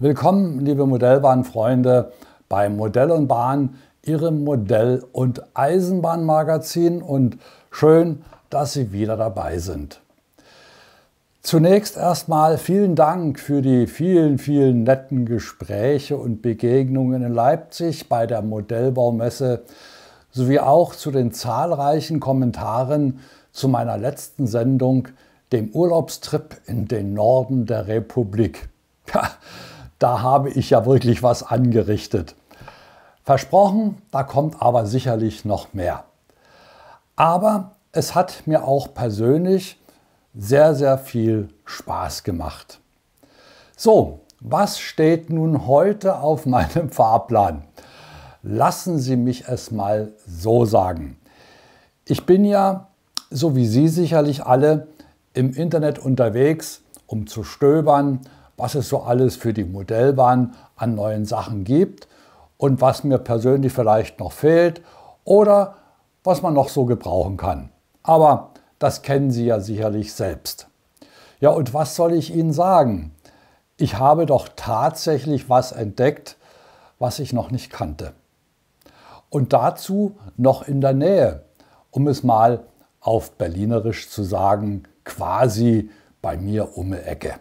Willkommen, liebe Modellbahnfreunde, bei Modell und Bahn, Ihrem Modell- und Eisenbahnmagazin und schön, dass Sie wieder dabei sind. Zunächst erstmal vielen Dank für die vielen, vielen netten Gespräche und Begegnungen in Leipzig bei der Modellbaumesse sowie auch zu den zahlreichen Kommentaren zu meiner letzten Sendung, dem Urlaubstrip in den Norden der Republik. Da habe ich ja wirklich was angerichtet. Versprochen, da kommt aber sicherlich noch mehr. Aber es hat mir auch persönlich sehr, sehr viel Spaß gemacht. So, was steht nun heute auf meinem Fahrplan? Lassen Sie mich es mal so sagen. Ich bin ja, so wie Sie sicherlich alle, im Internet unterwegs, um zu stöbern, was es so alles für die Modellbahn an neuen Sachen gibt und was mir persönlich vielleicht noch fehlt oder was man noch so gebrauchen kann. Aber das kennen Sie ja sicherlich selbst. Ja, und was soll ich Ihnen sagen? Ich habe doch tatsächlich was entdeckt, was ich noch nicht kannte. Und dazu noch in der Nähe, um es mal auf Berlinerisch zu sagen, quasi bei mir um die Ecke.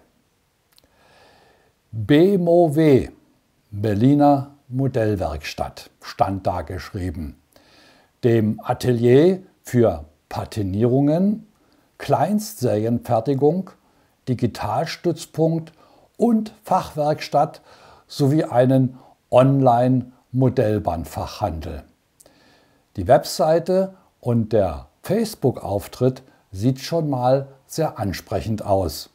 BMOW, Berliner Modellwerkstatt, stand da geschrieben. Dem Atelier für Patinierungen, Kleinstserienfertigung, Digitalstützpunkt und Fachwerkstatt sowie einen Online-Modellbahnfachhandel. Die Webseite und der Facebook-Auftritt sieht schon mal sehr ansprechend aus.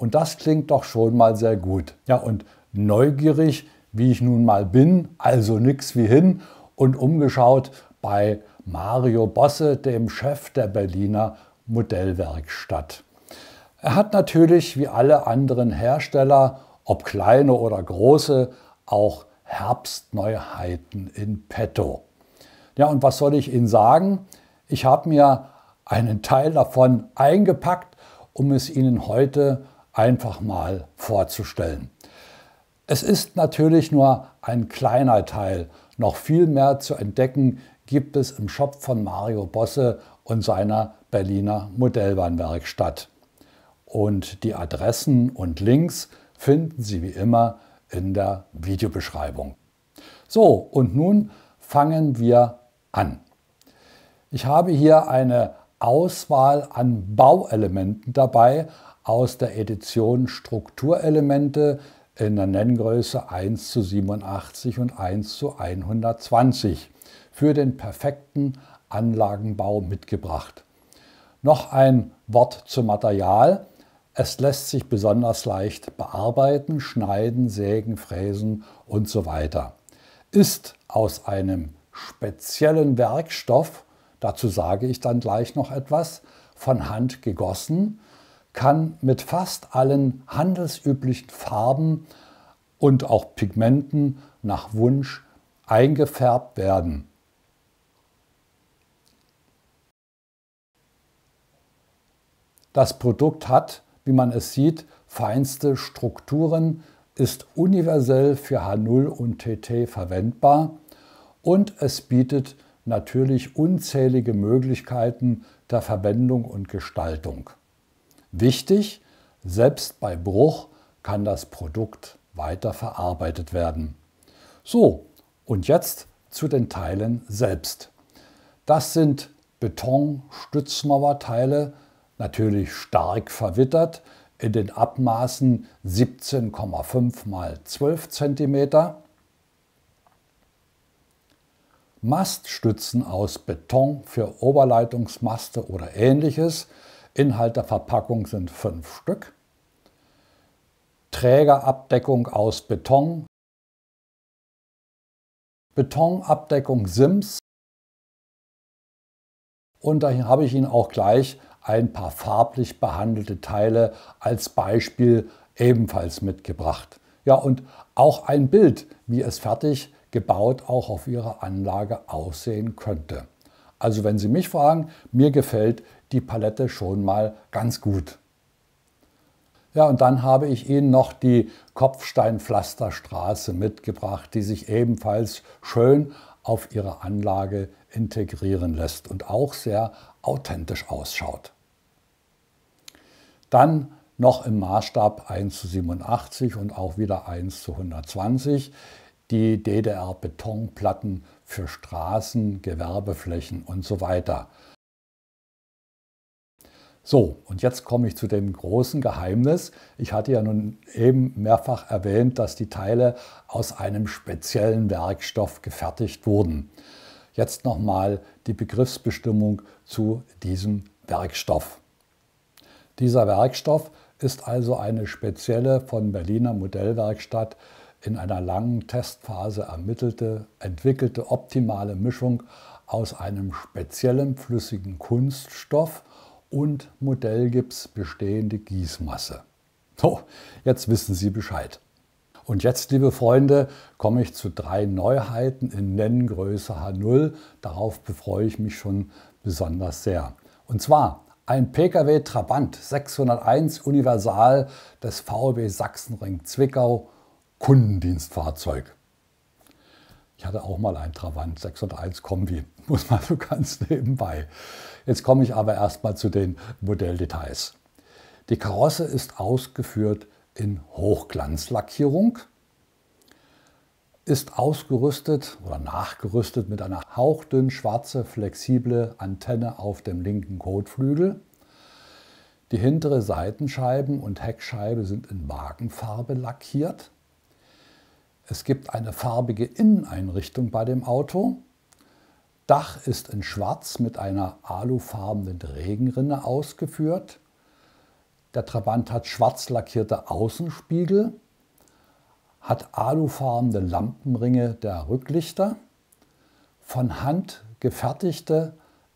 Und das klingt doch schon mal sehr gut. Ja, und neugierig, wie ich nun mal bin, also nix wie hin und umgeschaut bei Mario Bosse, dem Chef der Berliner Modellwerkstatt. Er hat natürlich wie alle anderen Hersteller, ob kleine oder große, auch Herbstneuheiten in petto. Ja, und was soll ich Ihnen sagen? Ich habe mir einen Teil davon eingepackt, um es Ihnen heute einfach mal vorzustellen. Es ist natürlich nur ein kleiner Teil. Noch viel mehr zu entdecken gibt es im Shop von Mario Bosse und seiner Berliner Modellbahnwerkstatt. Und die Adressen und Links finden Sie wie immer in der Videobeschreibung. So, und nun fangen wir an. Ich habe hier eine Auswahl an Bauelementen dabei aus der Edition Strukturelemente in der Nenngröße 1 zu 87 und 1 zu 120 für den perfekten Anlagenbau mitgebracht. Noch ein Wort zum Material. Es lässt sich besonders leicht bearbeiten, schneiden, sägen, fräsen und so weiter. Ist aus einem speziellen Werkstoff, dazu sage ich dann gleich noch etwas, von Hand gegossen, kann mit fast allen handelsüblichen Farben und auch Pigmenten nach Wunsch eingefärbt werden. Das Produkt hat, wie man es sieht, feinste Strukturen, ist universell für H0 und TT verwendbar und es bietet natürlich unzählige Möglichkeiten der Verwendung und Gestaltung. Wichtig, selbst bei Bruch kann das Produkt weiter verarbeitet werden. So, und jetzt zu den Teilen selbst. Das sind Betonstützmauerteile natürlich stark verwittert in den Abmaßen 17,5 mal 12 cm. Maststützen aus Beton für Oberleitungsmaste oder ähnliches. Inhalt der Verpackung sind fünf Stück. Trägerabdeckung aus Beton. Betonabdeckung Sims. Und da habe ich Ihnen auch gleich ein paar farblich behandelte Teile als Beispiel ebenfalls mitgebracht. Ja, und auch ein Bild, wie es fertig gebaut auch auf Ihrer Anlage aussehen könnte. Also wenn Sie mich fragen, mir gefällt die Palette schon mal ganz gut. Ja, und dann habe ich Ihnen noch die Kopfsteinpflasterstraße mitgebracht, die sich ebenfalls schön auf Ihre Anlage integrieren lässt und auch sehr authentisch ausschaut. Dann noch im Maßstab 1 zu 87 und auch wieder 1 zu 120 die DDR-Betonplatten für Straßen, Gewerbeflächen und so weiter. So, und jetzt komme ich zu dem großen Geheimnis. Ich hatte ja nun eben mehrfach erwähnt, dass die Teile aus einem speziellen Werkstoff gefertigt wurden. Jetzt nochmal die Begriffsbestimmung zu diesem Werkstoff. Dieser Werkstoff ist also eine spezielle von Berliner Modellwerkstatt in einer langen Testphase ermittelte, entwickelte optimale Mischung aus einem speziellen flüssigen Kunststoff und Modellgips bestehende Gießmasse. So, jetzt wissen Sie Bescheid. Und jetzt, liebe Freunde, komme ich zu drei Neuheiten in Nenngröße H0. Darauf befreue ich mich schon besonders sehr. Und zwar ein Pkw Trabant 601 Universal des VW Sachsenring Zwickau Kundendienstfahrzeug. Ich hatte auch mal ein Trabant 601 Kombi, muss man so ganz nebenbei. Jetzt komme ich aber erstmal zu den Modelldetails. Die Karosse ist ausgeführt in Hochglanzlackierung, ist ausgerüstet oder nachgerüstet mit einer hauchdünn schwarze flexible Antenne auf dem linken Kotflügel. Die hintere Seitenscheiben und Heckscheibe sind in Wagenfarbe lackiert. Es gibt eine farbige Inneneinrichtung bei dem Auto. Dach ist in Schwarz mit einer alufarbenen Regenrinne ausgeführt. Der Trabant hat schwarz lackierte Außenspiegel, hat alufarbene Lampenringe der Rücklichter, von Hand gefertigte,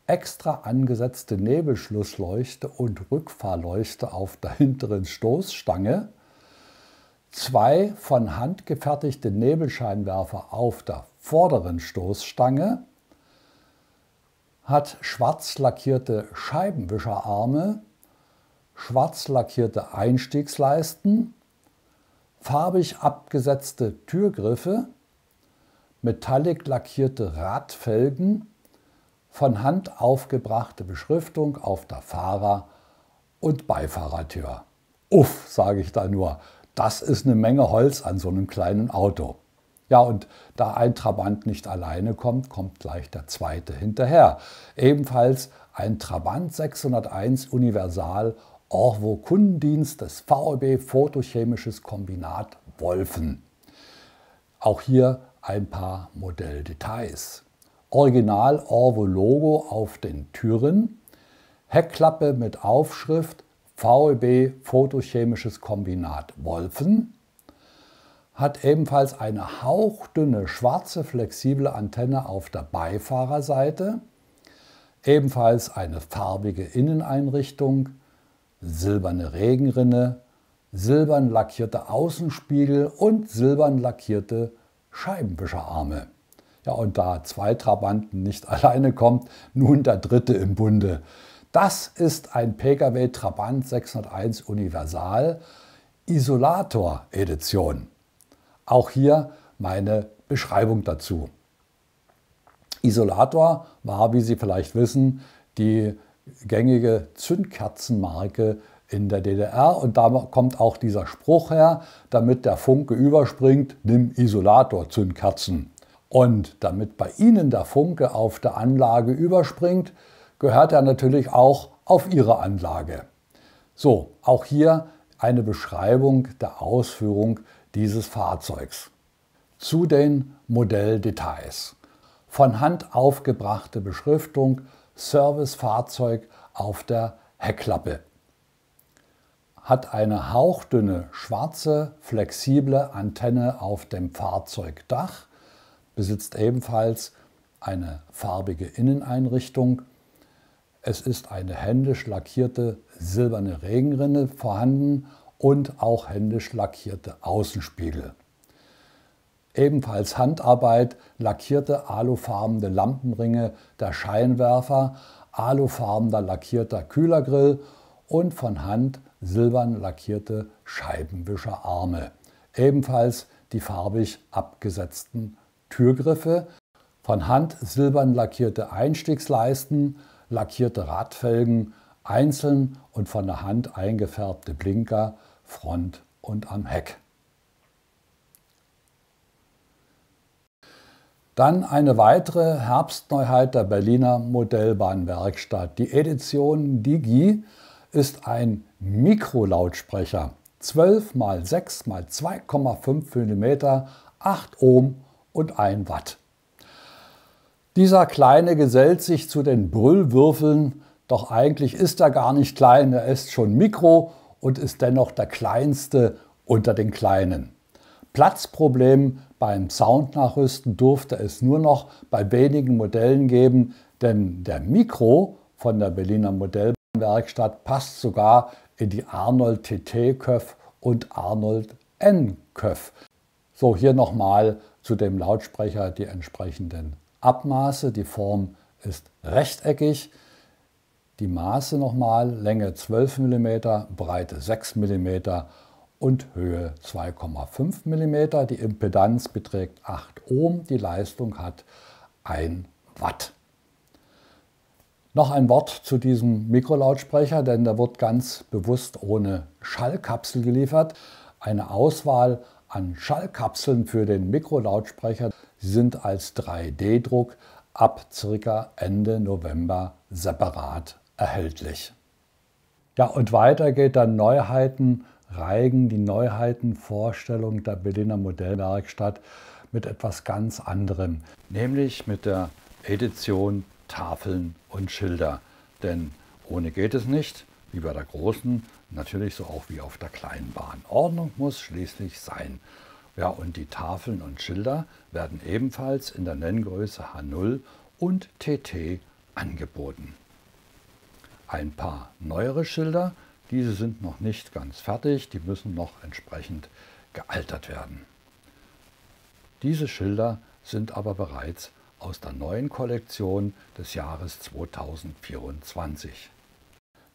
extra angesetzte Nebelschlussleuchte und Rückfahrleuchte auf der hinteren Stoßstange, zwei von Hand gefertigte Nebelscheinwerfer auf der vorderen Stoßstange, hat schwarz lackierte Scheibenwischerarme, schwarz lackierte Einstiegsleisten, farbig abgesetzte Türgriffe, metallic lackierte Radfelgen, von Hand aufgebrachte Beschriftung auf der Fahrer- und Beifahrertür. Uff, sage ich da nur, das ist eine Menge Holz an so einem kleinen Auto. Ja, und da ein Trabant nicht alleine kommt, kommt gleich der zweite hinterher. Ebenfalls ein Trabant 601 Universal Orvo Kundendienst des VEB Photochemisches Kombinat Wolfen. Auch hier ein paar Modelldetails. Original Orvo Logo auf den Türen, Heckklappe mit Aufschrift VEB Photochemisches Kombinat Wolfen, hat ebenfalls eine hauchdünne schwarze flexible Antenne auf der Beifahrerseite, ebenfalls eine farbige Inneneinrichtung, silberne Regenrinne, silbern lackierte Außenspiegel und silbern lackierte Scheibenwischerarme. Ja, und da zwei Trabanten nicht alleine kommt, nun der dritte im Bunde. Das ist ein Pkw Trabant 601 Universal Isolator Edition. Auch hier meine Beschreibung dazu. Isolator war, wie Sie vielleicht wissen, die gängige Zündkerzenmarke in der DDR und da kommt auch dieser Spruch her, damit der Funke überspringt, nimm Isolator Zündkerzen. Und damit bei Ihnen der Funke auf der Anlage überspringt, gehört er natürlich auch auf Ihre Anlage. So, auch hier eine Beschreibung der Ausführung dieses Fahrzeugs. Zu den Modelldetails. Von Hand aufgebrachte Beschriftung Servicefahrzeug auf der Heckklappe. Hat eine hauchdünne schwarze flexible Antenne auf dem Fahrzeugdach, besitzt ebenfalls eine farbige Inneneinrichtung. Es ist eine händisch lackierte silberne Regenrinne vorhanden und auch händisch lackierte Außenspiegel. Ebenfalls Handarbeit, lackierte alufarbene Lampenringe der Scheinwerfer, alufarbener lackierter Kühlergrill und von Hand silbern lackierte Scheibenwischerarme. Ebenfalls die farbig abgesetzten Türgriffe, von Hand silbern lackierte Einstiegsleisten, lackierte Radfelgen, einzeln und von der Hand eingefärbte Blinker, Front und am Heck. Dann eine weitere Herbstneuheit der Berliner Modellbahnwerkstatt. Die Edition Digi ist ein Mikrolautsprecher. 12 x 6 x 2,5 mm, 8 Ohm und 1 Watt. Dieser Kleine gesellt sich zu den Brüllwürfeln, doch eigentlich ist er gar nicht klein, er ist schon Mikro und ist dennoch der kleinste unter den Kleinen. Platzproblem beim Soundnachrüsten durfte es nur noch bei wenigen Modellen geben, denn der Mikro von der Berliner Modellwerkstatt passt sogar in die Arnold TT Köff und Arnold N Köff. So, hier nochmal zu dem Lautsprecher die entsprechenden Abmaße. Die Form ist rechteckig. Die Maße nochmal, Länge 12 mm, Breite 6 mm und Höhe 2,5 mm. Die Impedanz beträgt 8 Ohm, die Leistung hat 1 Watt. Noch ein Wort zu diesem Mikrolautsprecher, denn der wird ganz bewusst ohne Schallkapsel geliefert. Eine Auswahl an Schallkapseln für den Mikrolautsprecher sind als 3D-Druck ab circa Ende November separat erhältlich. Ja, und weiter geht dann Neuheiten Reigen die Neuheitenvorstellung der Berliner Modellwerkstatt mit etwas ganz anderem, nämlich mit der Edition Tafeln und Schilder. Denn ohne geht es nicht, wie bei der großen, natürlich so auch wie auf der kleinen Bahn. Ordnung muss schließlich sein. Ja, und die Tafeln und Schilder werden ebenfalls in der Nenngröße H0 und TT angeboten. Ein paar neuere Schilder diese sind noch nicht ganz fertig, die müssen noch entsprechend gealtert werden. Diese Schilder sind aber bereits aus der neuen Kollektion des Jahres 2024.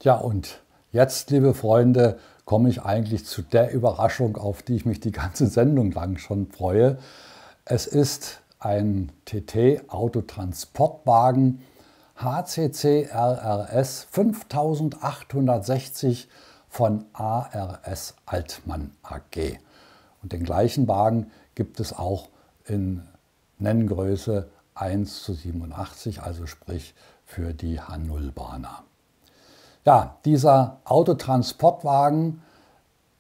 Ja, und jetzt, liebe Freunde, komme ich eigentlich zu der Überraschung, auf die ich mich die ganze Sendung lang schon freue. Es ist ein TT-Autotransportwagen HCC RRS 5860 von ARS Altmann AG. Und den gleichen Wagen gibt es auch in Nenngröße 1 zu 87, also sprich für die H0-Bahner. Ja, dieser Autotransportwagen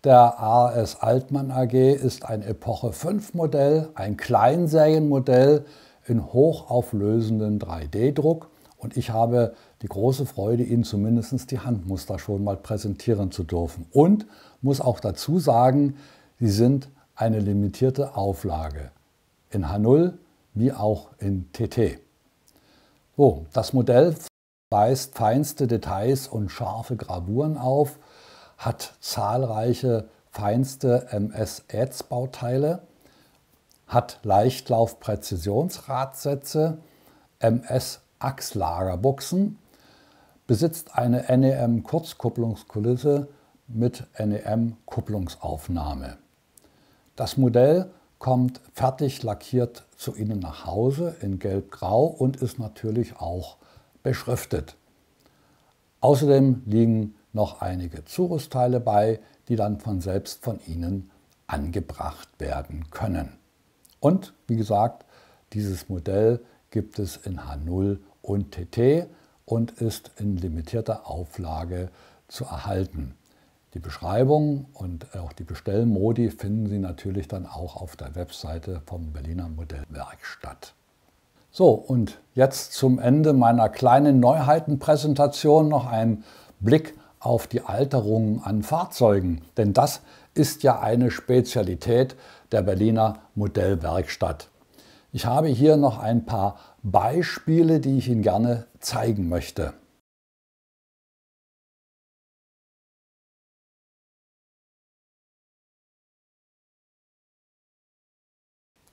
der ARS Altmann AG ist ein Epoche 5 Modell, ein Kleinserienmodell in hochauflösenden 3D-Druck und ich habe die große Freude, Ihnen zumindest die Handmuster schon mal präsentieren zu dürfen. Und muss auch dazu sagen, sie sind eine limitierte Auflage in H0 wie auch in TT. So, das Modell weist feinste Details und scharfe Gravuren auf, hat zahlreiche feinste MS-Ads-Bauteile, hat Leichtlauf-Präzisionsradsätze, MS Achslagerbuchsen, besitzt eine NEM-Kurzkupplungskulisse mit NEM-Kupplungsaufnahme. Das Modell kommt fertig lackiert zu Ihnen nach Hause in gelb-grau und ist natürlich auch beschriftet. Außerdem liegen noch einige Zurüstteile bei, die dann von selbst von Ihnen angebracht werden können. Und wie gesagt, dieses Modell gibt es in H0 und TT und ist in limitierter Auflage zu erhalten. Die Beschreibung und auch die Bestellmodi finden Sie natürlich dann auch auf der Webseite vom Berliner Modellwerkstatt. So, und jetzt zum Ende meiner kleinen Neuheitenpräsentation noch ein Blick auf die Alterung an Fahrzeugen, denn das ist ja eine Spezialität der Berliner Modellwerkstatt. Ich habe hier noch ein paar Beispiele, die ich Ihnen gerne zeigen möchte.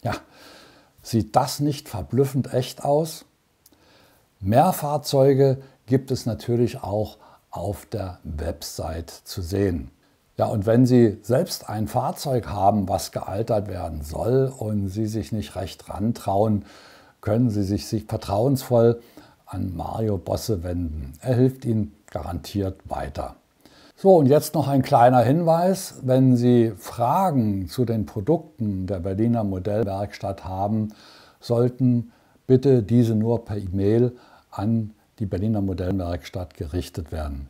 Ja, sieht das nicht verblüffend echt aus? Mehr Fahrzeuge gibt es natürlich auch auf der Website zu sehen. Ja, und wenn Sie selbst ein Fahrzeug haben, was gealtert werden soll und Sie sich nicht recht rantrauen, können Sie sich, sich vertrauensvoll an Mario Bosse wenden. Er hilft Ihnen garantiert weiter. So, und jetzt noch ein kleiner Hinweis. Wenn Sie Fragen zu den Produkten der Berliner Modellwerkstatt haben, sollten bitte diese nur per E-Mail an die Berliner Modellwerkstatt gerichtet werden.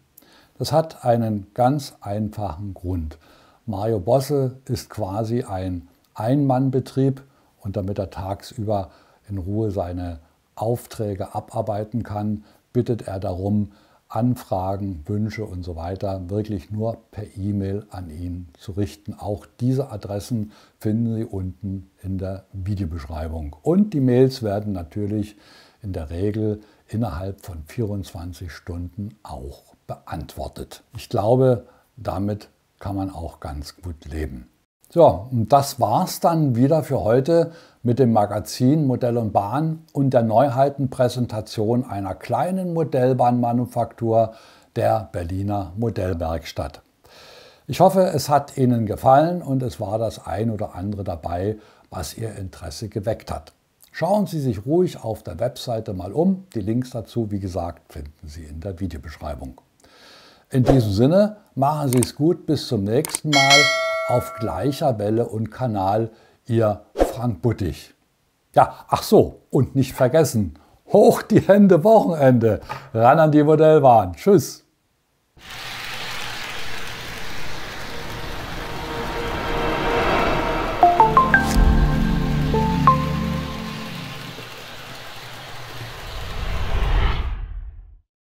Das hat einen ganz einfachen Grund. Mario Bosse ist quasi ein Einmannbetrieb und damit er tagsüber in Ruhe seine Aufträge abarbeiten kann, bittet er darum, Anfragen, Wünsche und so weiter wirklich nur per E-Mail an ihn zu richten. Auch diese Adressen finden Sie unten in der Videobeschreibung. Und die Mails werden natürlich in der Regel innerhalb von 24 Stunden auch beantwortet. Ich glaube, damit kann man auch ganz gut leben. So, und das war's dann wieder für heute mit dem Magazin Modell und Bahn und der Neuheitenpräsentation einer kleinen Modellbahnmanufaktur der Berliner Modellwerkstatt. Ich hoffe, es hat Ihnen gefallen und es war das ein oder andere dabei, was Ihr Interesse geweckt hat. Schauen Sie sich ruhig auf der Webseite mal um. Die Links dazu, wie gesagt, finden Sie in der Videobeschreibung. In diesem Sinne, machen Sie es gut, bis zum nächsten Mal auf gleicher Welle und Kanal Ihr Frank Buttig. Ja, ach so, und nicht vergessen, hoch die Hände Wochenende, ran an die Modellbahn. Tschüss.